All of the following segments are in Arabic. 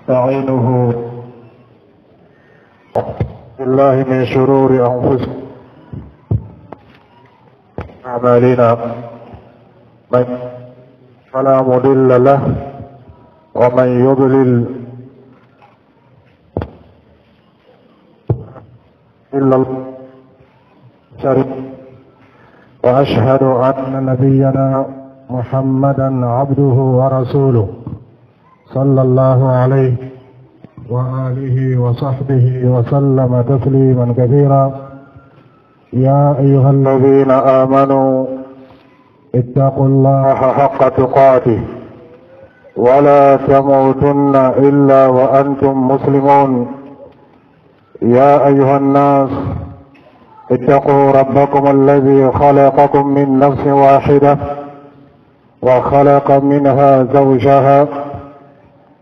نستعينه بالله من شرور أنفسنا أعمالنا من فلا مضل له ومن يضلل إلا الشريك وأشهد أن نبينا محمدا عبده ورسوله. صلى الله عليه وآله وصحبه وسلم تسليما كثيرا. يا أيها الذين آمنوا اتقوا الله حق تقاته ولا تموتن إلا وأنتم مسلمون. يا أيها الناس اتقوا ربكم الذي خلقكم من نفس واحدة وخلق منها زوجها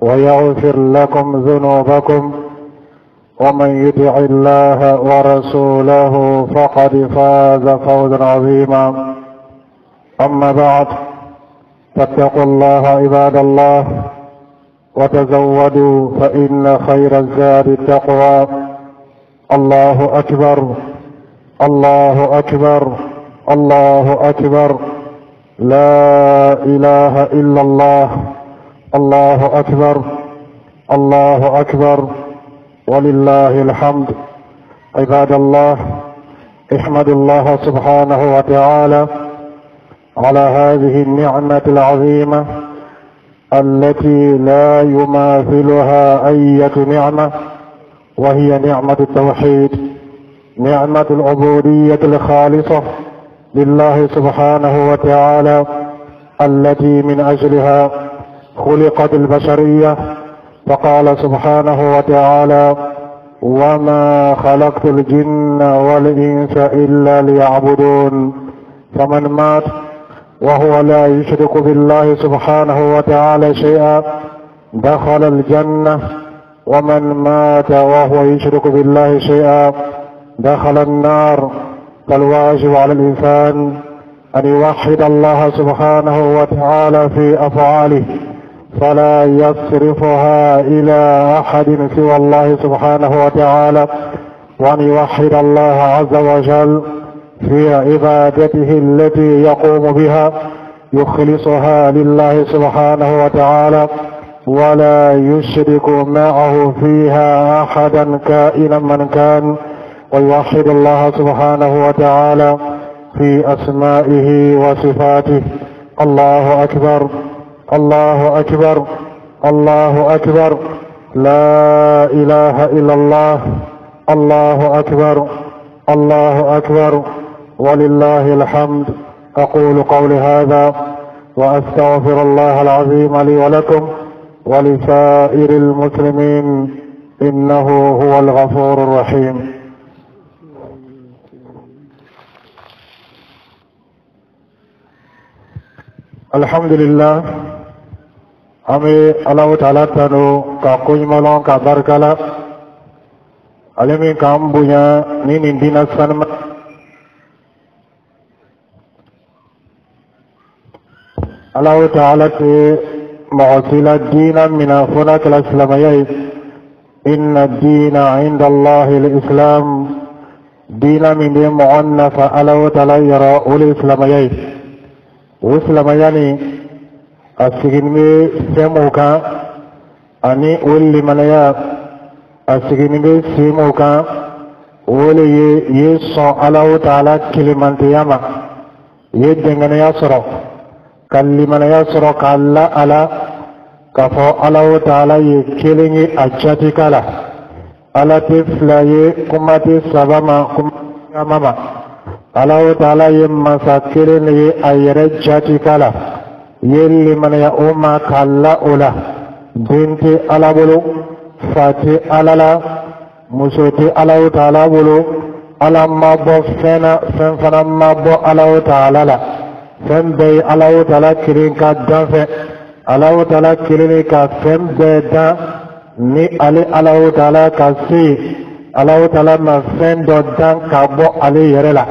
ويغفر لكم ذنوبكم ومن يطع الله ورسوله فقد فاز فوزا عظيما. أما بعد فاتقوا الله عباد الله وتزودوا فإن خير الزاد التقوى. الله أكبر الله أكبر الله أكبر. لا إله إلا الله. الله أكبر الله أكبر ولله الحمد. عباد الله احمد الله سبحانه وتعالى على هذه النعمة العظيمة التي لا يماثلها أية نعمة وهي نعمة التوحيد نعمة العبودية الخالصة لله سبحانه وتعالى التي من أجلها خلقت البشرية فقال سبحانه وتعالى وما خلقت الجن والإنس إلا ليعبدون فمن مات وهو لا يشرك بالله سبحانه وتعالى شيئا دخل الجنة. ومن مات وهو يشرك بالله شيئا دخل النار. فالواجب على الإنسان أن يوحد الله سبحانه وتعالى في أفعاله. فلا يصرفها إلى أحد سوى الله سبحانه وتعالى. وأن يوحد الله عز وجل في عبادته التي يقوم بها يخلصها لله سبحانه وتعالى. ولا يشرك معه فيها أحدا كائنا من كان. ويوحد الله سبحانه وتعالى في أسمائه وصفاته. الله أكبر. الله أكبر الله أكبر لا إله إلا الله الله أكبر الله أكبر ولله الحمد. أقول قولي هذا وأستغفر الله العظيم لي ولكم ولسائر المسلمين إنه هو الغفور الرحيم. الحمد لله hame alahu taala tanu ka koɲumalɔn ka barika la ale min k'an ni nin dina sanima alahu taala tɛ mɔgɔ si la diina mina fo n'a kɛla silamɛya ye inna diina inda allahi lislam diina min bɛ mɔgɔ nafa alahu taala yɔrɔ o de ye silamɛya ye o silamɛya nin a sigin bɛ fɛn kan ani o limanaya a sigin bɛ sen kan o le ye ye sɔn alahu taala kelemantiya ma ye dɛngɛnɛya sɔrɔ ka limanaya sɔrɔ k'a la ala. K'a fɔ alahu taala ye kelen ye a jati k'a la ala tɛ fila ye kuma tɛ saba ma kuma caman ma alahu taala ye masa kelen de ye a yɛrɛ jati k'a la ye limanaya o ma k'a la o la den tɛ ala bolo fa tɛ ala la muso tɛ alahu taala bolo ala ma bɔ fɛn na fɛn fana ma bɔ alahu taala la. Fɛn bɛɛ ye alahu taala kelen ka danfɛ alahu taala kelen ka fɛn bɛɛ dan ni ale alahu taala ka se alahu taala ma fɛn dɔ dan ka bɔ ale yɛrɛ la.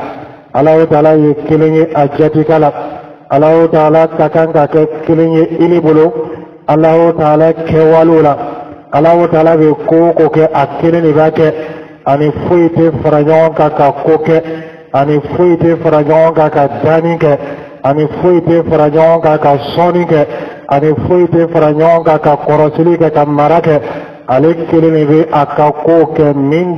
Alahu taala ye kelen ye a jatika la alahu taala ka kan ka kɛ kelen ye ili bolo alahu taala kɛwalew la alahu taala bɛ ko o ko kɛ a kelen de b'a kɛ ani foyi tɛ fara ɲɔgɔn kan ka ko kɛ ani foyi tɛ fara ɲɔgɔn kan ka ani foyi tɛ fara ɲɔgɔn kan ani foyi tɛ fara ɲɔgɔn kan ka kɔrɔsili kɛ ka mara kɛ ale kelen de bɛ a ka ko kɛ min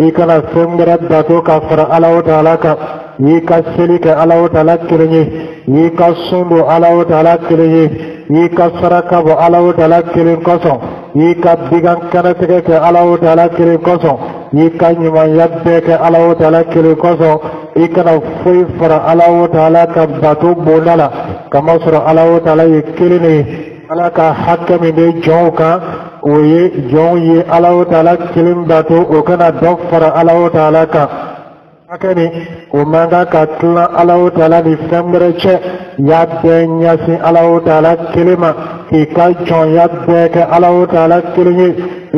i kana fɛn wɛrɛ bato ka fara alahu taala kan i ka seli kɛ alahu taala kelen ye i ka sun don alahu taala kelen ye i ka saraka bɔ alahu taala kelen kosɔn i ka digan kɛnɛtigɛ kɛ alahu taala kelen kosɔn i ka ɲumanya bɛɛ kɛ alahu taala kelen kosɔn i kana foyi fara alahu taala ka bato bonda la kamasɔrɔ alahu taala ye kelen de ye ala ka hakɛ min bɛ jɔnw kan o ye jɔnw ye alahu taala kelen bato o kana dɔ fara alahu taala kan hakɛ nin o man kan ka tila alahu taala ni fɛn wɛrɛ cɛ y'a bɛɛ ɲɛsin alahu taala kelen ma k'i ka jɔnya bɛɛ kɛ alahu taala kelen ye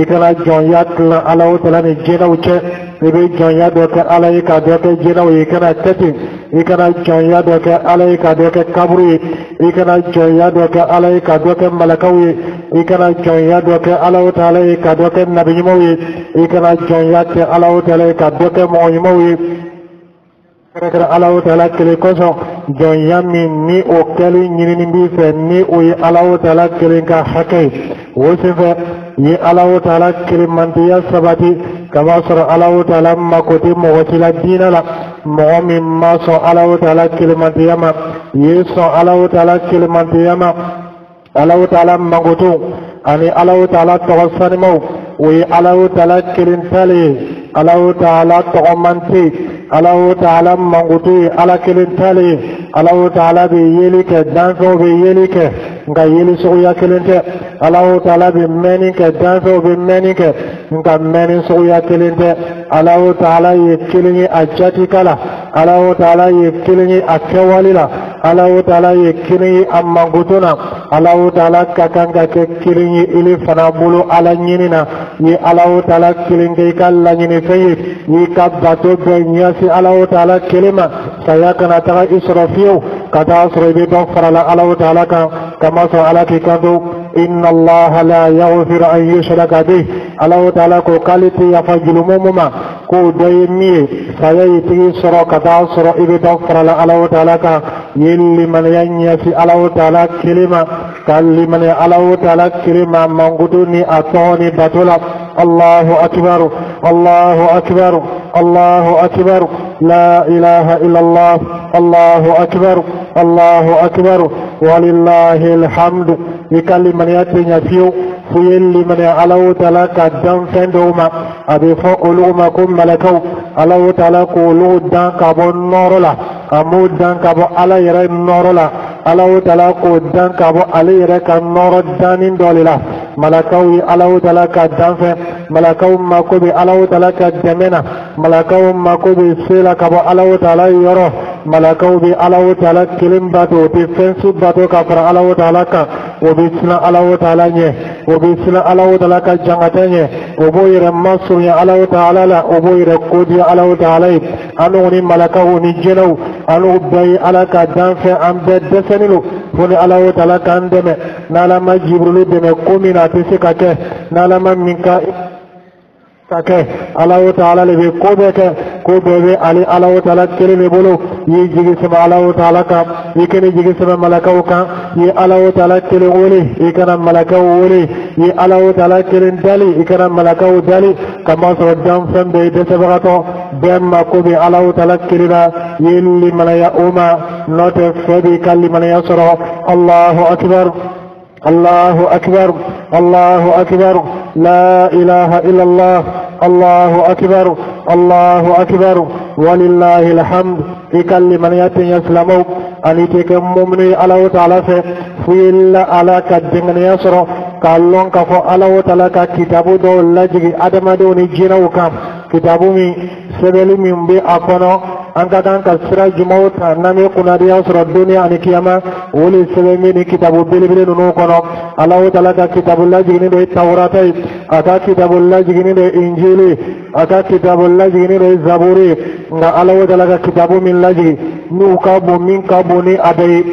i kana jɔnya tila alahu taala ni jinɛw cɛ i bɛ jɔnya dɔ kɛ ala ye ka dɔ kɛ jinɛw ye i kana kɛ ten i kana jɔnya dɔ kɛ ala ye ka dɔ kɛ kaburu ye i kana jɔnya dɔ kɛ ala ye ka dɔ kɛ malakaw ye i kana jɔnya dɔ kɛ alahu taala ye ka dɔ kɛ nabiɲumanw ye i kana jɔnya kɛ alahu taala ye ka dɔ kɛ mɔgɔ ye kɛrɛkɛrɛ alahu taala kelen kosɔn jɔnya min ni o kɛli ɲinini b'i fɛ ni o ye alahu taala kelen ka hakɛ ye o senfɛ ye alahu taala kelenmantiya sabati kaba sɔrɔ alahu taala mako tɛ mɔgɔ si la diinɛ la mɔgɔ min ma sɔn alahu taala kelenmantiya ma ye sɔn alahu taala kelenmantiya ma alahu taala mankutu ani alahu taala tɔgɔ sanimaw o ye alahu taala kelen tali ye alahu taala tɔgɔman tɛ alahu taala mankutu ye ala kelen tali ye alahu taala bɛ yeli kɛ danfɛnw bɛ yeli kɛ nka yeli suguya kelen tɛ taala bɛ mɛnni kɛ danfɛnw bɛ mɛnni kɛ nka mɛnni suguya kelen tɛ taala ye kelen ye a jati kala. Alahu taala ye kelen ye a kɛwale la alahu taala ye kelen ye a mankutu na alahu taala ka kan ka kɛ kelen ye ili fana bolo ala ɲini na. Ye alahu taala kelen kɛ i ka laɲini fɛn ye i ka bato bɛɛ ɲɛsin alahu taala kelen ma. Saya kana taga i sɔrɔ fiyewu ka taa sɔrɔ i bɛ dɔ farala taala kan kamasɔrɔ ala k'i kanto inna allaha la yaghfiru an yushraka bih. Alahu taala ko k'ale tɛ yafa ma k'o dɔ ye min ye saya y'i tigi sɔrɔ ka taa sɔrɔ i bɛ dɔ farala alahu taala kan ye limaniya ɲɛsin alahu taala kelen ma ka limaniya alahu taala kelen ma mankutu ni a tɔgɔ ni bato la allahu akbar allahu akbar allahu akbar la ilaha illallah allahu akbar allahu akbar walillahi alhamdu i ka dan fɛn dɔw ma a bɛ fɔ olu ma ko mɛlɛkɛw alahu taala k'olu dan ka bɔ nɔɔrɔ la a m'o dan ka bɔ ala yɛrɛ nɔɔrɔ la alahu taala k'o dan ka bɔ ale yɛrɛ ka nɔɔrɔ danni dɔ de la alahu taala ka dan fɛ malakaw mako bɛ alahu taala ka dɛmɛ na malakaw mako bɛ se la ka bɔ alahu taala yɔrɔ malakaw bɛ alahu taala kelen bato o tɛ fɛn su bato ka fara alahu taala kan o bɛ siran alahu taala ɲɛ o bɛ siran alahu taala ka jankata ɲɛ o b'o yɛrɛ masurunya alahu taala la o b'o yɛrɛ kodi alahu taala ye an n'o ni malakaw ni jinɛw an n'o bɛɛ ye ala ka dan fɛ an bɛɛ dɛsɛlen don fo ni alahu taala k'an dɛmɛ n'ala ma jibirilu dɛmɛ ko min na a tɛ se ka kɛ n'ala ma min ka alahu taala kelen de bolo i y'i jigi sɛbɛ alahu taala kan i kana jigi sɛbɛ malakaw kan i ye alahu taala kelen wele i kana malakaw wele i ye alahu taala kelen dali i kana malakaw dali kamasɔrɔ danfɛn bɛɛ ye dɛsɛbagatɔ bɛɛ mako bɛ alahu taala kelen na i ye limanaya o ma n'o tɛ fɛn b'i ka limanaya sɔrɔ alahu akibaru الله أكبر الله أكبر لا إله إلا الله الله أكبر الله أكبر. ولله الحمد. يكلم من يتي يسلموا أن يتكم مؤمني على تعالى فيلا على كدن يسر. قالون كفو على تعالى كتاب دو لجي. أدم دو نجينا وكام كتاب من سبيل من بي an ka kan ka sira jumaw ta n'an bɛ kunnadiya sɔrɔ duniya ani kiyama o le sɛbɛn bɛ nin kitabu belebele ninnu kɔnɔ alahu taala ka kitabu lajiginin dɔ ye tawurata ye a ka kitabu lajiginin dɔ ye injili a ka kitabu lajiginin dɔ ye zaburi nka alahu taala ka kitabu min lajigi n'u ka bon min ka bon ni a bɛɛ ye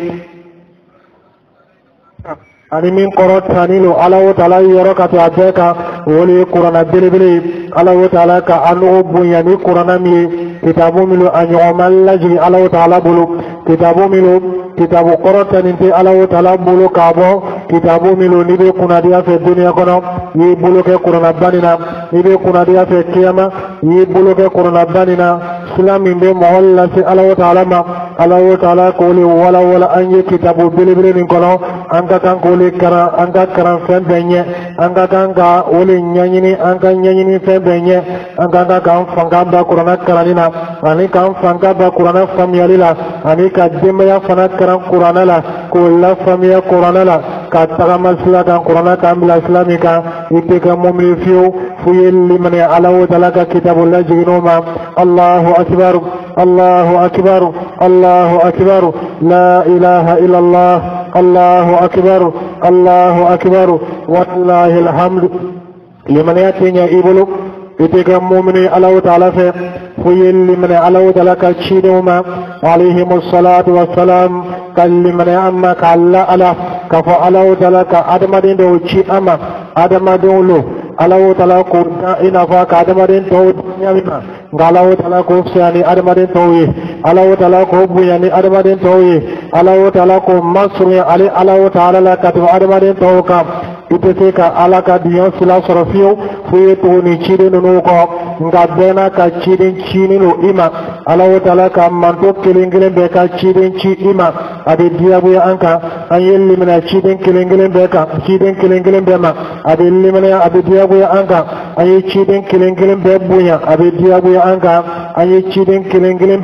ani min kɔrɔ tani lo alahu taala yɔrɔ ka tɛmɛ a bɛɛ kan o le ye kuranna belebele ye alahu taala ka a bonya ni kuranna min ye kitabu min lo a ɲɔgɔnma lajigi alahu taala bolo kitabu min lo kitabu kɔrɔ tɛnin tɛ alahu taala bolo k'a bɔ kitabu min lo n'i bɛ kunnadiya fɛ duniya kɔnɔ i y'i bolo kɛ kuranna bani na n'i bɛ kunnadiya fɛ kiyama i y'i bolo kɛ kuranna bani na sila min bɛ mɔgɔ lase alahu taala ma alahu taala k'o le walawala an ye kitabu belebele nin kɔnɔ an ka kan k'o le karan an ka karan fɛn bɛɛ ɲɛ an ka kan ka o le ɲɛɲini an ka ɲɛɲini fɛn bɛɛ ɲɛ an ka kan k'an fanga ba kuranna kalanni na ani k'an fanga ba kuranna faamuyali la ani ka denbaya fana karan kuranna la k'o lafaamuya kuranna la ka tagama sira kan kuranna k'an bila sira min kan i tɛ kɛ mɔmili fiyewu f'u ye limaniya alahu taala ka kitabu lajiginn'o ma allahu akibaru allahu akibaru allahu akibaru la ilaha illallah allahu akibaru allahu akibaru walillahi alhamdu limaniya tɛ ɲɛ i bolo i tɛ kɛ mɔmini alahu taala fɛ f'u ye limaniya alahu taala ka cidenw ma alayhimu salatu wasalam ka limaniya an ma k'a la ala k'a fɔ alahu taala ka adamaden dɔw ci an ma adamadenw lo alahu taala k'o da i n'a fɔ ka adamaden tɔw bonya min ma nka alahu taala k'o fisaya ni adamaden tɔw ye alahu taala k'o bonya ni adamaden tɔw ye alahu taala k'o masurunya ale alahu taala la ka tɛmɛ adamaden tɔw kan i tɛ se ka ala ka diɲɛ sila sɔrɔ fiyewu fo ye tuguni ciden ninnu kɔ nka bɛɛ n'a ka ciden cinin lo i ma alahu taala ka manto kelen kelen bɛɛ ka ciden ci i ma a bɛ diyagoya an kan an ye limina ciden kelen kelen bɛɛ kan ciden kelen kelen bɛɛ ma. A bɛ limina a bɛ diyagoya an kan an ye ciden kelen kelen bɛɛ bonya a bɛ diyagoya an kan an ye ciden kelen kelen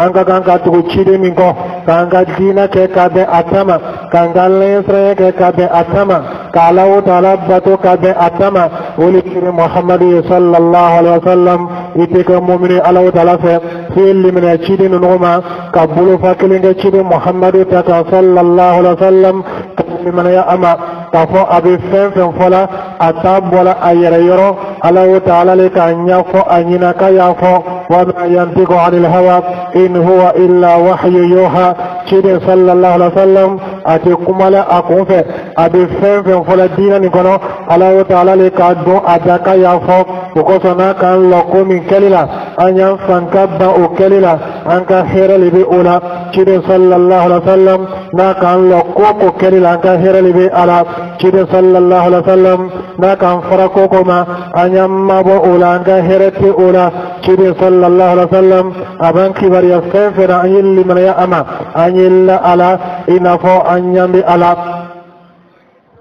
an ka kan ka tugu ciden min kɔ k'an ka diinɛ kɛ ka bɛn a ta ma k'an ka lɛnsɛrɛya kɛ ka bɛn a ta ma k'alahu taala bato ka bɛn a ta ma o le kiri muhamadu ye sallallahu alaihi wa sallam i tɛ kɛ mumini alahu taala fɛ f'i liminɛ ciden ninnu ma ka bolofa kelen kɛ ciden muhamadu ta kan sallallahu alaihi wa sallam ka liminɛya a ma k'a fɔ a bɛ fɛn fɛn fɔ la a t'a bɔla a yɛrɛ yɔrɔ alahu taala le k'a ɲɛfɔ a ɲɛna k'a y'a fɔ وما ينطق عن الهوى إن هو إلا وحي يوحى ciden sallallahu alaihi wasallam ate kumala a kun fɛ a bɛ fɛn fɛn fɔla diinɛ nin kɔnɔ alahu taala le k'a dɔn a da ka y'a fɔ o kosɔn n'a k'an lɔ ko min kɛli la an y'an fan ka ban o kɛli la an ka hɛrɛ de bɛ o la ciden sallallahu alaihi wasallam نا كان لقوة كري لانكا هيرا لبي على كده صلى الله عليه وسلم. نا كان فرقو كما أن يمبو أولانكا هيرا تي أولا كده صلى الله عليه وسلم. أبان كبار يسفن فرا أن يل من يأما أن يل على إنفو أن يمبي على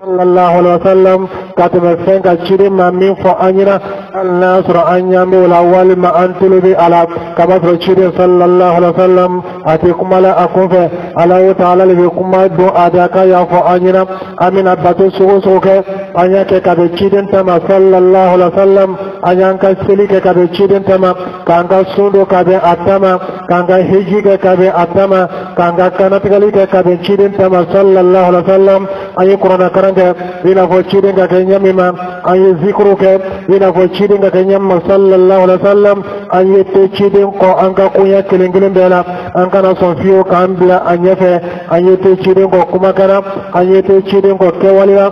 صلى الله عليه وسلم. كاتب الفنك الشيرين ما من فأنينا الناصر أن يامي والأول ما أنتلو بي على كما في الشيرين صلى الله عليه وسلم. أتيكم على أكون في على أيوة تعالى لبيكم دو أداكا يا فأنينا أمين أبتو سوء سوء أن يكي كاتب الشيرين تما صلى الله عليه وسلم. أن يكي سليك كاتب الشيرين تما. كانت سندو كاتب أتما. كانت هجيك كاتب أتما. كانت كانتكاليك كاتب الشيرين تما صلى الله عليه وسلم. أي قرآن كرنك إلا فو الشيرين كاتب ñamima an zikru ke ina ko ciɗinga ke ñamma sallallahu alaihi wasallam sallam an yette ciɗin ko an ka kuña kilin kilin ɓe la an kana son fiyo ka an bila a ñefe an yette ciɗin ko kuma kana an yette ciɗin ko kewalira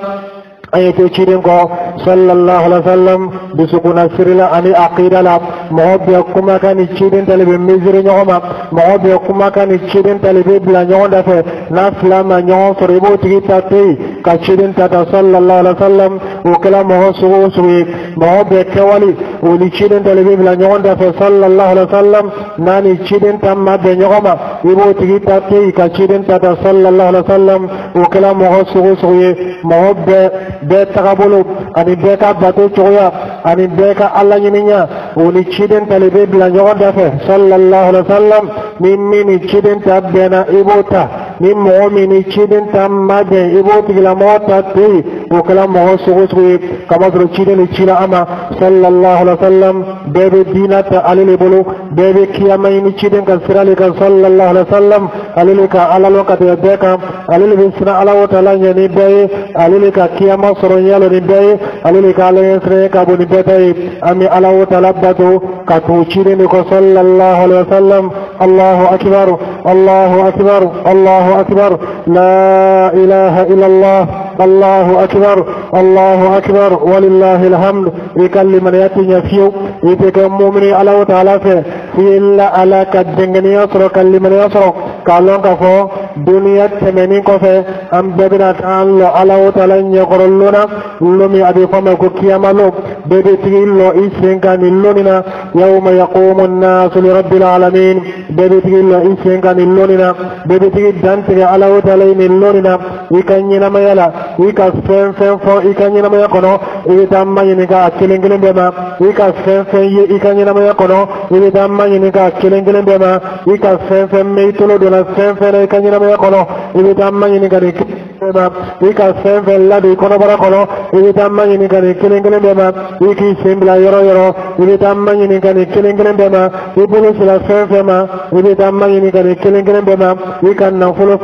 ayete cirin ko sallallahu alaihi wasallam dusukuna sirila ani aqida la mɔgɔ bɛɛ kuma ka ni ciden tali bɛ misiri ɲɔgɔn ma mɔgɔ bɛɛ kuma ka ni ciden tali bɛ bila ɲɔgɔn da fɛ n'a fila ma ɲɔgɔn sɔrɔ i b'o tigi ta to yen ka ciden ta ta sallallahu alaihi wasallam o kɛra mɔgɔ sugu o sugu ye mɔgɔ bɛɛ kɛwale o ni ciden tali bɛ bila ɲɔgɔn da fɛ sallallahu alaihi wasallam n'a ni ciden ta ma bɛn ɲɔgɔn ma i b'o tigi ta to yen ka ciden ta ta sallallahu alaihi wasallam o kɛra mɔgɔ sugu o sugu ye mɔgɔ bɛɛ tagabolo ani bɛɛ ka bato cogoya ani bɛɛ ka ala ɲininya o ni ciden tali bɛ bila ɲɔgɔn sallallahu alaihi wasallam ni min ni ciden ta bɛnna i b'o ta ni mɔgɔ min ni ciden ta ma bɛn i b'o tigilamɔgɔ ta to yen o kɛra mɔgɔ sugu sugu ye kamasɔrɔ ciden ni cira a ma sallallahu alaihi wasallam bɛɛ bɛ diina ta ale de bolo bɛɛ bɛ kiyama ɲini ciden ka sira de kan sallallahu alaihi wasallam ale de ka ala lɔ ka tɛmɛ bɛɛ kan ale de bɛ siran ala o taala ɲɛ ni bɛɛ ye de ka kiyama sɔrɔ ɲɛ ni bɛɛ ye de ka ala ɲɛ sira ye ka bɔ ni bɛɛ ta ye an bɛ ala o taala bato ka tugu ciden de kɔ sallallahu alaihi wasallam allahu akbar allahu akbar allahu akbar la ilaha illallah الله أكبر الله أكبر ولله الحمد يكلم من يتي فيو يتكلم مؤمني على وتعالى في إلا على كدنغني يسر كلم من يسر कालों का खो قالوا كفو دنيا تمنين كفو أم ببنا تعالى على وتعالى يقرلنا لمي أبي فما كياما لو ببتغي لو إسين كان اللوننا يوم يقوم الناس لرب العالمين ببتغي لو إسين كان اللوننا ببتغي دانتغي على وتعالى اللوننا يكن ينما يلا i ka fɛn fɛn fɔ i ka ɲɛnamaya kɔnɔ i bɛ taa ma ɲini k'a kelen kelen bɛɛ ma i ka fɛn fɛn ye i ka ɲɛnamaya kɔnɔ i bɛ taa ma ɲini k'a kelen kelen bɛɛ ma i ka fɛn fɛn mɛn i tolo donna fɛn fɛn na i ka ɲɛnamaya কোনো এই বিধান মানি নিগারিক এবার এই ঠিক আছে বেল্লা দি কোনো বড় কোনো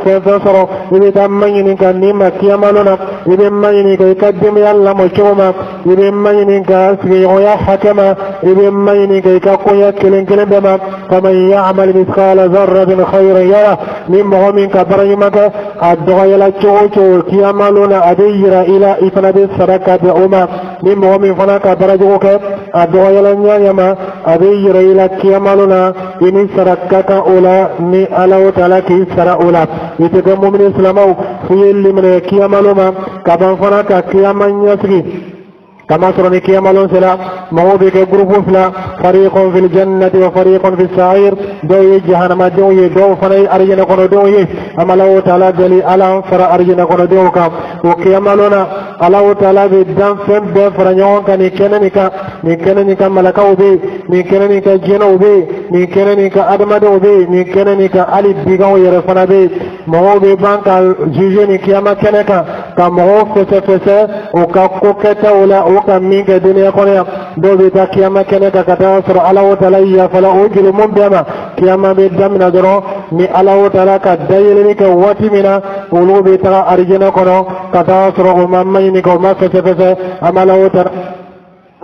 fɛn sɔrɔ i bɛ taa ma ɲini ka nin ma kiyamalo na i bɛ ma ɲini ka i ka denbaya lamɔ cogo ma i bɛ ma ɲini ka sigiɲɔgɔnya hakɛ ma i bɛ ma ɲini ka i ka koɲɛ kelen kelen bɛɛ ma faman ya'mal mithqala dharratin khayran yara ni mɔgɔ min ka baara ɲuman kɛ a dɔgɔyala cogo o cogo kiyamalo la a bɛ yira i la i fana bɛ sara ka bɛn o ma ni mɔgɔ min fana ka baarajugu kɛ a dɔgɔyala ɲaɲa ma a bɛ yira i la kiyamalo la i ni sara ka kan o la ni ala o taala k'i sara o la i tɛ kɛ mumini silamɛw f'i ye liminɛ kiyamalo ma ka ban fana ka kiyama ɲɛsigi كما سرني كيما لنسلا مو بك جروب فلا فريق في الجنة وفريق في السعير دوي جهنم دوي دو فني أرجنا كنا دوي. أما لو تعالى جلي ألا فر أرجنا كنا دوي كام وكيما لنا الله تعالى بدم فم بفرنيون كان كنا نكا نكنا نكا ملكا وبي نكنا نكا جنا وبي نكنا نكا أدم وبي نكنا نكا ألي بيغاو يرفنا بي. مو ببانك جيجي نكيما كنكا كمو فسفسه وكاكوكتا ولا o kan min kɛ duniya kɔnɔ yan dɔw bɛ taa kiyama kɛnɛ kan ka taa sɔrɔ ala o taala yafala o jurumu bɛɛ ma kiyama bɛ daminɛ dɔrɔn ni ala o taala ka dayɛlɛli kɛ waati min na olu bɛ taga arijinɛ kɔnɔ ka taa sɔrɔ o ma maɲini ka o ma fɛsɛfɛsɛ an bɛ ala o taala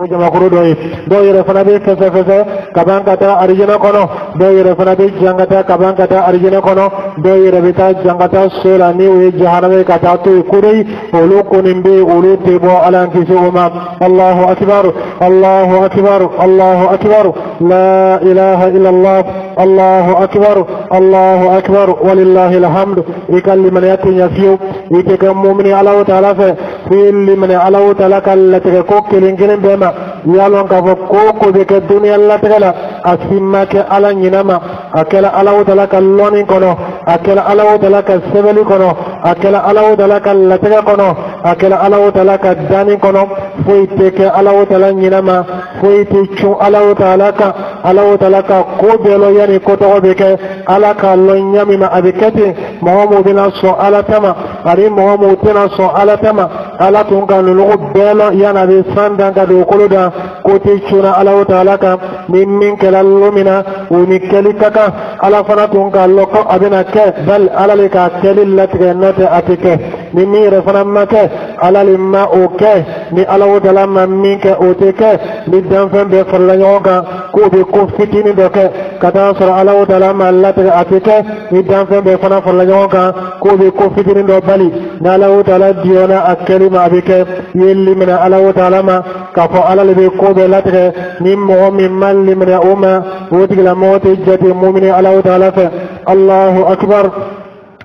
jamakuru dɔ ye dɔw yɛrɛ fana bɛ fɛsɛfɛsɛ ka ban ka taa arijinɛ kɔnɔ dɔw yɛrɛ fana bɛ jankata ka ban ka taa arijinɛ kɔnɔ dɔw yɛrɛ bɛ taa jankata so la ni o ye jahanama ye ka taa to yen kore olu kɔni bɛ yen olu tɛ bɔ ala kisi o ma alahu akibar alahu akibar alahu akibar la ilaha illallah الله أكبر الله أكبر ولله الحمد يكال لمن يأتي يسيو يتك مؤمن على وتعالى في لمن على وتعالى كل تكوك كلين بما يالون كفوك بك الدنيا لا تغلا أسمك على نينما a ma kɛra ala taala ka lɔnni kɔnɔ a kɛra ala taala ka sɛbɛnni kɔnɔ a kɛra ala taala ka latigɛ kɔnɔ a kɛra ala taala ka danni kɔnɔ. Foyi tɛ kɛ ala taala ɲinama foyi tɛ cun ala taala kan ala taala ka ko bɛɛ lɔ yanni ko tɔgɔ bɛ kɛ. Ala k'a lɔn ɲa min ma a bɛ kɛ ten. Mɔgɔ min bɛna sɔn ala ta ma ani mɔgɔ min tɛna sɔn ala ta ma ala tun ka nunugu bɛɛ lɔ yanni a bɛ san dan ka dugukolo dan ko tɛ cunna ala taala kan ni min kɛla lumina u ni kɛli ka kan ala fana tun k'a lɔn ko a bɛna kɛ bali ala le k'a kɛli latigɛ tɛ a tɛ kɛ ni yɛrɛ fana ma kɛ ala le ma o kɛ ni ala o dala ma min kɛ o tɛ kɛ ni danfɛn bɛɛ farala ɲɔgɔn kan k'o bɛ ko fitinin dɔ kɛ ka taa sɔrɔ ala o dala ma latigɛ a tɛ kɛ ni danfɛn bɛɛ fana farala ɲɔgɔn kan k'o bɛ ko fitinin dɔ bali ni ala o dala diyɔnna a kɛli ma a bɛ kɛ yeli minɛ ala o dala ma k'a fɔ ala le bɛ ko bɛɛ latigɛ ni mɔgɔ min ma liminɛ o ma o tigilamɔgɔ tɛ jate mumini ala o dala fɛ alahu akibar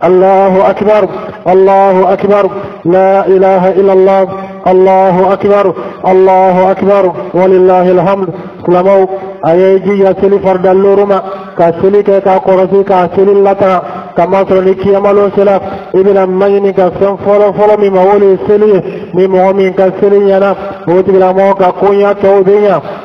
الله أكبر الله أكبر لا إله إلا الله الله أكبر الله أكبر ولله الحمد سلمو أيجي يسلي فرد اللورما كسلي كا قرسي كسلي لتا كما سرني كيامالو سلا ابن مجني كسن فولو فولو مي مولي سلي مي مؤمن كسلي ينا وتبلا مو كونيا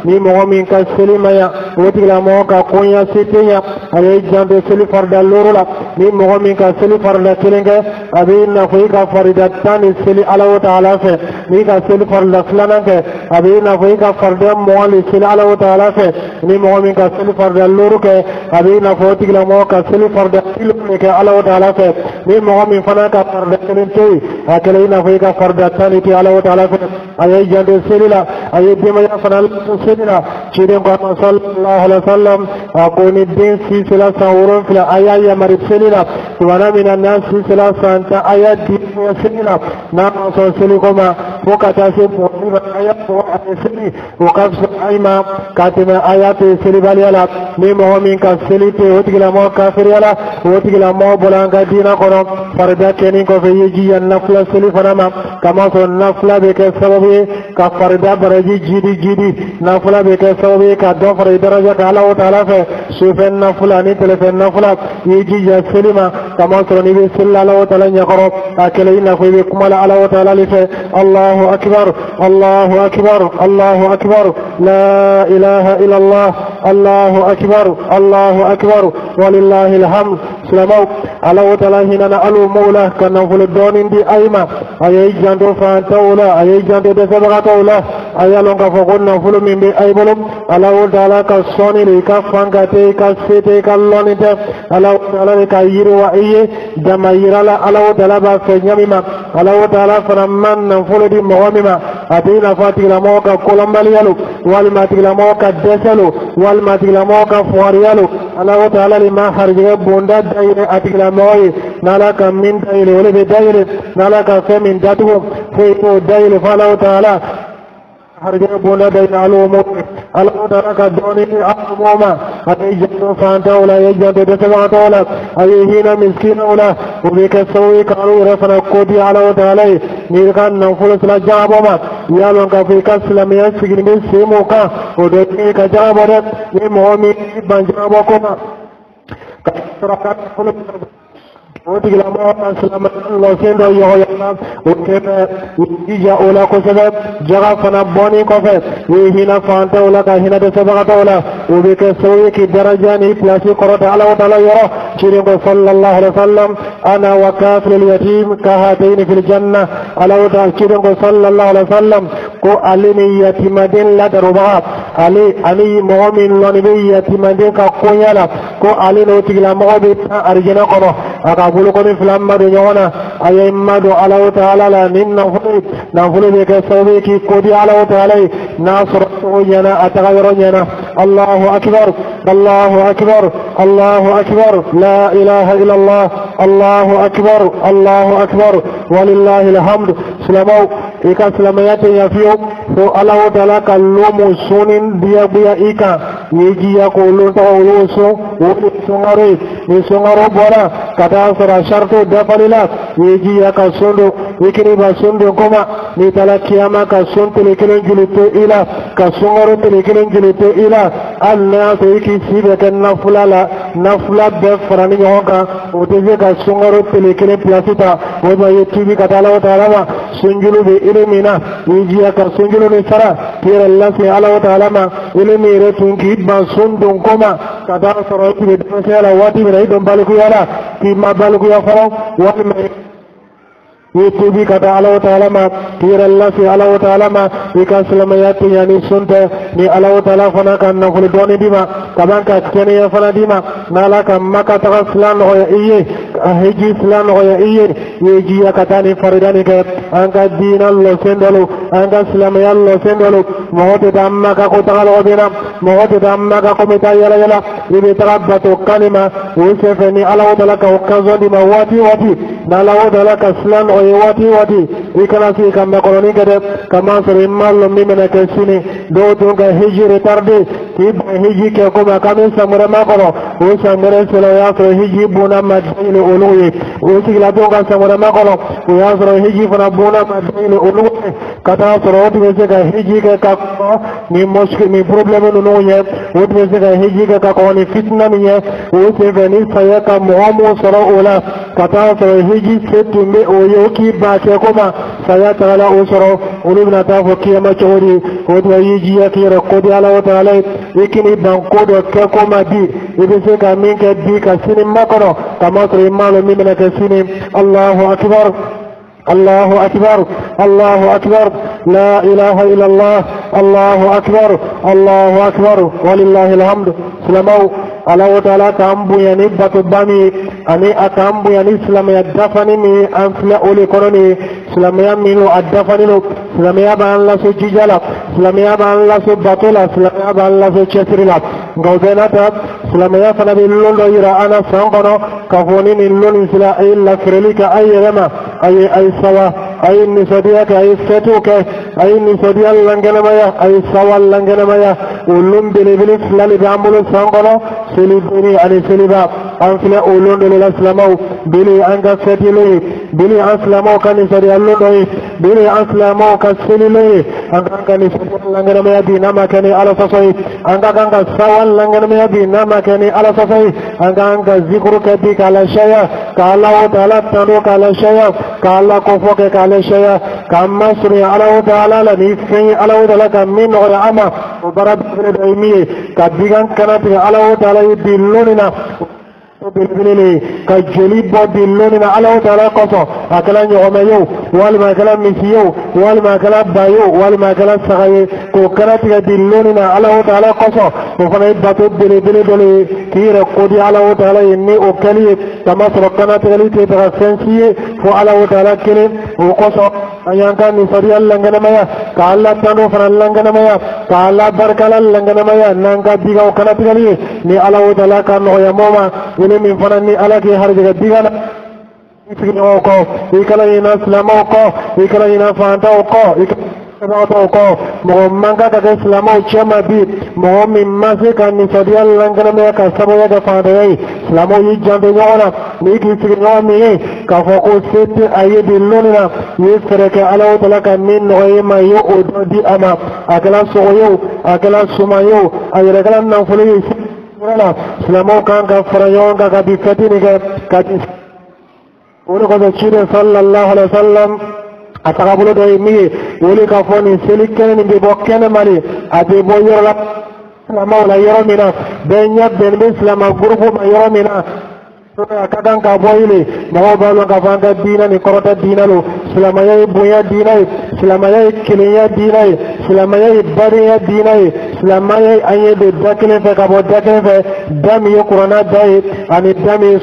توديا مي مؤمن كسلي ميا وتبلا مو كونيا سيتيا أيجي جنب سلي فرد اللورلا مي مؤمن كسلي فرد كلينك أبي نفوي كفرد تاني سلي على وتعالى في مي كسلي فرد فلانك أبي نفوي كفرد مولي سلي على وتعالى في مي مؤمن كسلي فرد اللورك أبي نفوي تبلا مو كسلي فرد كلينك ke ala wa ta'ala fe ni mɔgɔ min fana ka farda kelen to yen a kɛlɛ i n'a fɔ i ka farda tan de kɛ ala wa ta'ala fɛ a ye janto seli la a ye denbaya fana lato seli la ciden ko ma sallallahu alaihi wa sallam a ko ni den si sera san wolonfila a y'a yamari seli la tumana min na n'a si sera san tan a y'a di seli la n'a ma sɔn seli ko ma ka taa se bɔnni ma a y'a fɔ a ye seli o ka fisa a ma ka tɛmɛ a y'a to selibaliya la ni mɔgɔ min ka seli tɛ o tigilamɔgɔ kafiriya la o tigila mɔgɔ bɔla an ka diinɛ kɔnɔ farida kɛni kɔfɛ i ye jija nafila seli fana ma kama sɔn nafila bɛ kɛ sababu ka farida baraji jidi jidi نفلا بيت سوبي كدوف درجة على وطالف سوف نفلا نتلف نفلا يجي جسلما كما سرني بسل على وطالف نقر أكلي نفوي بكمال على وطالف الله أكبر الله أكبر الله أكبر. لا إله إلا الله الله أكبر الله أكبر. ولله الحمد. سلموك ala wo tala hinana alu mawla ka nafolo dɔɔnin di ayi ma a ye janto fantaw la a ye janto dɛsɛbagatɔw la a y'a lɔn k'a fɔ ko nafolo min bɛ ayi bolo ala wo taala ka sɔɔni de i ka fanka tɛ i ka se tɛ i ka lɔnni tɛ ala wo taala de ka yiriwa i ye dama yira la ala wo taala b'a fɛ ɲami ma ala wo taala fana man nafolo di mɔgɔ min ma wo taala de ma harijɛgɛ bonda dayɛlɛ a tigilamɔgɔ ye n'ala ka min dayɛlɛ o de bɛ dayɛlɛ n'ala ka fɛn min datugu foyi t'o dayɛlɛ fo ala wo taala harjee bunda dayna alumuumi allah taala ka dooni alumuuma aye janto fantawla aye janto desegantawla aye hina miskinawla ubi ke sowi kanu refana kodi alawo taalay ni kan nanfulo sila jaaboma yalon ka foyi ka silamɛya sigini bɛ sen mun kan o dɔ tigi ka jagabɔ dɛ ni mɔgɔ min ban jagabɔ ko kan ka sɔrɔ ka fɔlɔ lɔsen dɔ yɔgɔyɔgɔla o kɛmɛ u jija o la kosɛbɛ jaga fana bɔni kɔfɛ u ye hinɛ fantanw la ka hinɛ dɛsɛbagatɔw la o bɛ kɛ sababu ye k'i daraja ni pilasi kɔrɔta ala wa taala yɔrɔ cilen ko sallallahu alaihi wa sallam ana wa kafil yatim ka hatayni fil janna ala wa taala cilen ko sallallahu alaihi wa sallam ko ale ni yatimaden ladarubaga ale ani mɔgɔ min lɔnni bɛ yatimaden ka koɲɛ la ko ale n'o tigilamɔgɔ bɛ taa arijɛnɛ kɔnɔ a ye mado ala taala la ni nafolo nafolo bɛ kɛ sababu ye k'i kodi ala taala ye n'a sɔrɔ cogo ɲɛna a taga yɔrɔ ɲɛna allahu akbar allahu akbar allahu akbar la ilaha illallah allahu akbar allahu akbar walillahi alhamd silamaw i ka silamɛya tɛ ɲa fiyewu fo ala taala ka lomu sɔnni diyagoya i kan i ye jiya k'o lon tɔgɔ olu sɔn o de sunkaro ye ni sunkaro bɔra ka taa sɔrɔ sarito dafali la i ye jiya ka sun don i kiri ba sun don koma n'i taara kiyama ka sun tile kelen joli to i la ka sunkaro tile kelen joli to i la hali n'a y'a sɔrɔ i k'i si bɛ kɛ nafula la nafula bɛɛ fara ni ɲɔgɔn kan o tɛ se ka sunkaro tile kelen pilasi ta o ma ye tubi ka taa ala taala ma sunjulu bɛ iri min na i ye jiya ka sunjulu ni sara k'i yɛrɛ lase ala taala ma iri min yɛrɛ tun k'i ban sun don koma ka taa sɔrɔ i tun bɛ denmisɛnya la waati min na i don balikuya la k'i ma balikuya fɔlɔ walima يتوبي كتا الله تعالى ما كير الله في الله تعالى ما إكا سلميات يعني سنت ني الله تعالى فنا كان نقول دوني ديما كمان كتني فنا ديما نالا كما كتا سلام هو إيه هجي سلام هو إيه يجي كتاني فرداني كت أنك دين الله سندلو أنك سلمي الله سندلو. موت دامك كتا الله بنا موت دامك كمتا يلا يلا. يبي تربط كلمة وسفني الله تعالى كوكازو ديما واتي واتي نالا تعالى كسلام oye wati wati i kana si kamɓe koloni kede kama soro immallo mimene ke sini dow tun ka hiji retarde ki ba hiji ke kuma kami samure makoro o samure selo ya soro hiji buna madini oluye o sigila tun ka samure makoro o ya soro hiji fana buna madini oluye kata soro o tun se ka hiji ke ka ko ni moski ni problème nunu ye o tun se ka hiji ke ka ko ni fitna ni ye o se fe ni saye ka mɔgɔ mun sɔrɔ o la ka taa sɔrɔ hiji se tun bɛ k'i ban ko dɔ kɛ ko ma bi i bɛ se ka min kɛ bi ka sini makɔnɔ kamasɔrɔ i m'a dɔn min bɛna kɛ sini alahu akibaru الله أكبر الله أكبر لا إله إلا الله الله أكبر الله أكبر ولله الحمد سلموا على وتعالى كامبو يعني باتبامي أني أكامبو يعني سلم يدفني مي أنفلا أولي كروني سلم يمينو أدفني لو سلم يبان الله سو جيجالا سلم يبان الله سو باتولا سلم يبان الله سو چسرلا غوزينا تاب سلم يفنا بلون دو يرا أنا سانقنا كفوني نلون سلا إلا فرلك أي رما أي أي سوا أي نسوديك أي ستوك؟ أي نسوديا لنجنميا أي سوا لنجنميا ولون بلي بلي سلالي بامبولو سانقنا سليبني أني سليبا أنفلا أنك ستيلي بلي أسلامو كان سري اللون بلي أسلامو كسليلي أنك كان سري لنجنميا دينا ما كان على فصي أنك كان سوا لنجنميا دينا ما كان على فصي أنك أنك ذكر كدي على شيء قال تعالى تنو على شيء قال كفوك على شيء كما سري على تعالى لنفسي على تعالى كمين غرعما وبرد في الدائمية كديغان كانت على تعالى يدلوننا belebelele ka dilloni na ala taala kɔsɔn a kɛla ɲɔgɔmɛ ye o walima a kɛla misi ye o walima a kɛla ba ye o walima a kɛla saga ye na ala taala kɔsɔn o fana ye bato belebele dɔ le ye k'i yɛrɛ kodi ala taala ye ni o kɛli ye kamasɔrɔ kanatigɛli tɛ taga fɛn si ye fo ala taala kelen o kɔsɔn an y'an ka nisɔndiya langanamaya ka ala tando fana langanamaya ka ala barikala langanamaya n'an ka digaw kanatigɛli ye ni ala taala ka nɔgɔya mɔɔ ma wele min fana ni ala k'i harjaga digana sigiɲɔgɔnw kɔ i kana ɲina silamɛw kɔ i kana ɲina fantaw kɔ i kabagatɔw kɔ mɔgɔ man kan ka kɛ silamɛw cɛ ma bi mɔgɔ min ma se ka nisɔndiya lankanamaya ka sababuya kɛ fantanya ye silamɛw y'i janto ɲɔgɔn na ni k'i sigi ɲɔgɔn min ye k'a ko se tɛ a ye bi na u ye fɛɛrɛ kɛ ala tala ka min nɔgɔya ma ye o dɔ di a ma a kɛra sogo ye o a kɛra suman ye o a yɛrɛ kɛra nafolo ye la silamɛw kan ka fara ɲɔgɔn kan ka bi fɛtini kɛ ka di o de kɔsɔn ciden sallallahu alaihi wa sallam a tagabolo dɔ ye min ye de ka fɔ nin seli kɛnɛ nin bɛ bɔ kɛnɛ ma de a bɛ bɔ yɔrɔ la silamɛw la yɔrɔ min na bɛɛ ɲɛ bɛnnen bɛ silamɛ gurupu ma yɔrɔ min na ka kan ka yen mɔgɔw b'a dɔn k'a fɔ an ka diinɛ nin kɔrɔtɛ diinɛ don silamɛya ye bonya diinɛ ye silamɛya ye kelenya diinɛ ye silamɛya ye badenya diinɛ ye silamɛya an ye don da kelen fɛ ka bɔ da kelen fɛ da min ye kuranna da ye ani da min ye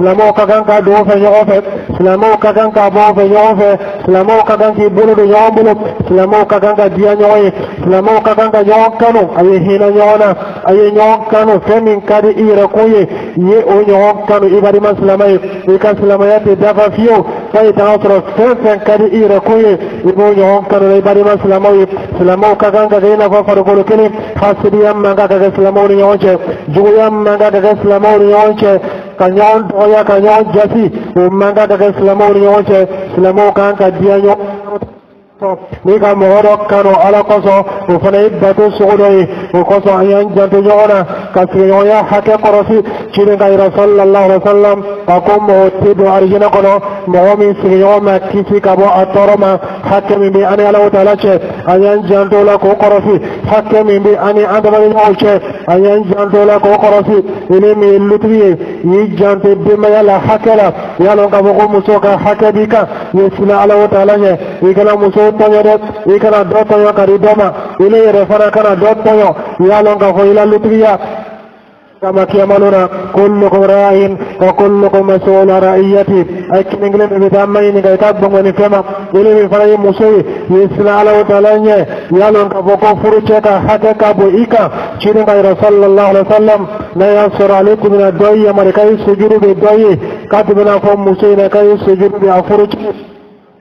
silamɛw ka kan ka don o fɛ ɲɔgɔn fɛ silamɛw ka kan ka bɔ o fɛ ɲɔgɔn fɛ silamɛw ka kan k'i bolo don ɲɔgɔn bolo silamɛw ka kan ka ɲɔgɔn ye silamɛw ka kan ka ɲɔgɔn kanu. A ye hinɛ ɲɔgɔn na a ye ɲɔgɔn kanu fɛn min ka di i yɛrɛ kun ye ye o ɲɔgɔn kanu i balima silamɛ ye i ka silamɛya tɛ dafa fiyewu f'a ye taga sɔrɔ fɛn fɛn ka di i yɛrɛ kun ye i b'o ɲɔgɔn kanu la i balima silamɛw ye silamɛw ka kan ka kɛ i n'a fɔ farikolo kelen hasidiya man kan ka kɛ silamɛw ni ɲɔgɔn cɛ juguya man kan ka kɛ silamɛw ni ɲɔgɔn cɛ ka ɲɔgɔn dɔgɔya ka ɲɔgɔn jasi o man kan ka kɛ silamɛw ni ɲɔgɔn cɛ silamɛw kan ka diya ɲɔgɔn n'i ka mɔgɔ dɔ kanu ala kosɔn o fana ye bato sogo dɔ ye o kosɔn an y'an janto ɲɔgɔn na ka sigiɲɔgɔnya hakɛ kɔrɔsi ciden ka yira sallallahu alaihi wa sallam a ko mɔgɔ tɛ don arijinɛ kɔnɔ mɔgɔ min sigiɲɔgɔn ma kisi ka bɔ a tɔɔrɔ ma hakɛ min bɛ ani ala taala cɛ an y'an janto la k'o kɔrɔsi hakɛ min bɛ ani an damaɲɔgɔnw cɛ an y'an janto la k'o kɔrɔsi ini min ye lutigi ye y'i janto denbaya يالونغا فويلا لوتريا كما كيمالونا كلكم راين وكلكم مسؤول رعيتي. أكن انجلن بيتاما ينغا يتابو من فيما يلي من فراي موسوي يسلا على وتالانيا يالونغا فوكو فروتشيكا حتى كابو ايكا شيرين غير صلى الله عليه وسلم. لا ينصر عليكم من الدوية مريكا يسجروا بالدوية كاتبنا فوم موسوي نكا يسجروا بأفروتشيكا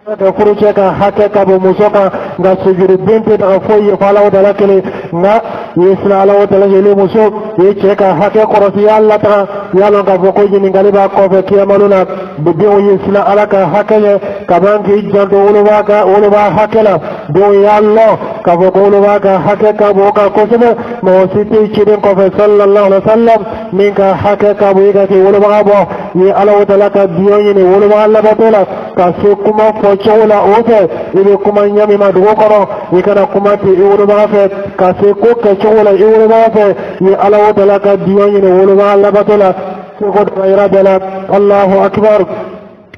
lutigiya kama kiyamaluna kullukum ra'in wa kullukum mas'ulun an ra'iyati ay kinengile be tamma ni ga ta bongo ni fema ile mi fara muso yi sina ala wa taala nye yalon ka ga la fo muso kan nka sujudi tɛ daga foyi ye fo ala o dala kelen nka i ye sina ala o dala yele muso ye cɛ ka hakɛ kɔrɔsi y'a lataga i y'a lɔn k'a fɔ ko ɲininkali b'a kɔfɛ kiyamalo la denw ye sina ala ka hakɛ ye ka ban k'i janto woloba ka woloba hakɛ la denw y'a lɔn k'a fɔ ko woloba ka hakɛ ka bon o kan kosɛbɛ mɔgɔ si tɛ ciden kɔfɛ sallallahu alaihi wa sallam min ka hakɛ ka bon i ka k'i wolobaga bɔ i ye ala o dala ka diɲɛ ɲini wolobaga labatɔ la ka se kuma fɔ cogo la o fɛ i bɛ kuma ɲami ma dugu kɔrɔ i kana kuma ten i wolobaga fɛ ka se ko kɛ cogo la i wolobaga fɛ i ye ala o dala ka diɲɛ ɲini wolobaga labatɔ la seko dama yira bɛɛ la alahu akibar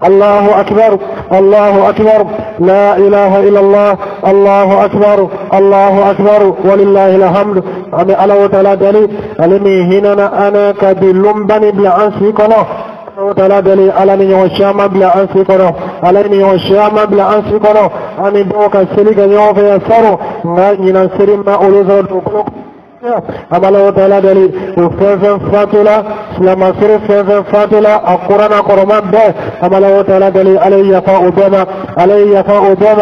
الله أكبر الله أكبر لا إله إلا الله الله أكبر الله أكبر ولله الحمد أمي على وتعالى دليل ألمي هنا أنا كبلنبني بالعنسي كله wataala dali ala ni ɲɔgɔn caman bila an si kɔnɔ ala ni ɲɔgɔn caman bila an si kɔnɔ an ni dɔw ka seli kɛ ɲɔgɔn fɛ saro nka ɲinan seli ma olu sɔrɔ dugukolo an b'ala o taala dali o fɛn fɛn fatula silamasiri fɛn fɛn fatula a kuranna kɔrɔma bɛɛ an b'ala o taala dali ala ye yafa o bɛɛ ma ala ye yafa o bɛɛ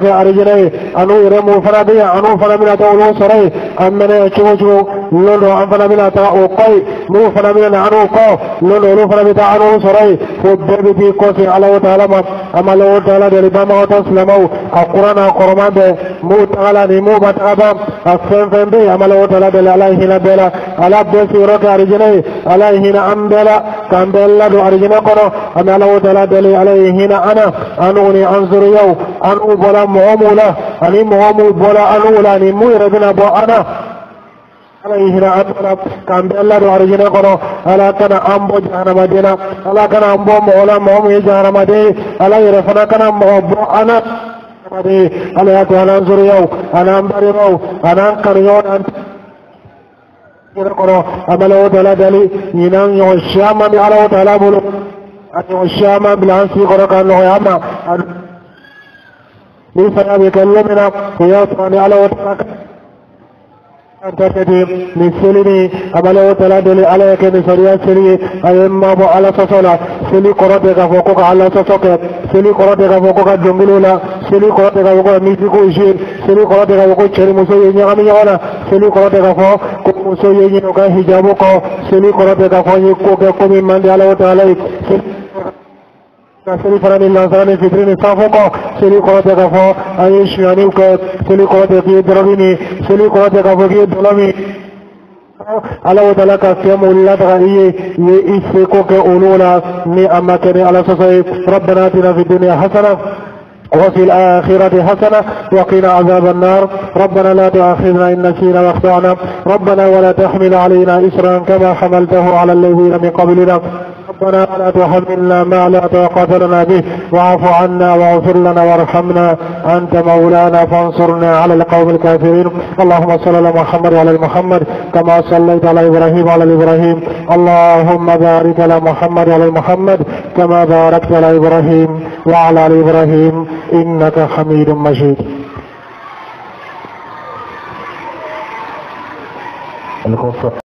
kɛ arijinɛ ye an'u yɛrɛ mun fana bɛ yan an'u fana bɛna taa olu sɔrɔ yen an mɛnɛ yan cogo cogo lon don an fana bɛna taa o kɔ yen n'u fana bɛna na an'u kɔ lon don olu fana bɛ taa an'u sɔrɔ yen fo bɛɛ bɛ t'i kɔfɛ ala o taala ma an b'a ala o taala deli banbagatɔ silamɛw a kuran n'a kɔrɔma bɛɛ m'u tagala ni m'u ma taga ban a fɛn fɛn bɛ yen y'a sɔrɔ ni ala o taala k'a fɔ ko ka misikow jouer seli kɔrɔ tɛ k'a fɔ ko cɛ ni muso ye ɲagami ɲɔgɔn na seli kɔrɔ tɛ k'a fɔ ko muso ye ɲinɛ u ka hijabu kɔ seli kɔrɔ tɛ k'a fɔ n ye ko kɛ ko min man di ala o taala ye وفي الآخرة حسنة وقنا عذاب النار ربنا لا تؤاخذنا إن نسينا واخطأنا ربنا ولا تحمل علينا إسرا كما حملته على الذين من قبلنا ولا تحملنا ما لا طاقة لنا به واعف عنا واغفر لنا وارحمنا. أنت مولانا فانصرنا على القوم الكافرين. اللهم صل على محمد وعلى محمد كما صليت على إبراهيم وعلى إبراهيم. اللهم بارك على محمد وعلى محمد كما باركت على إبراهيم وعلى إبراهيم. إنك حميد مجيد. الغفر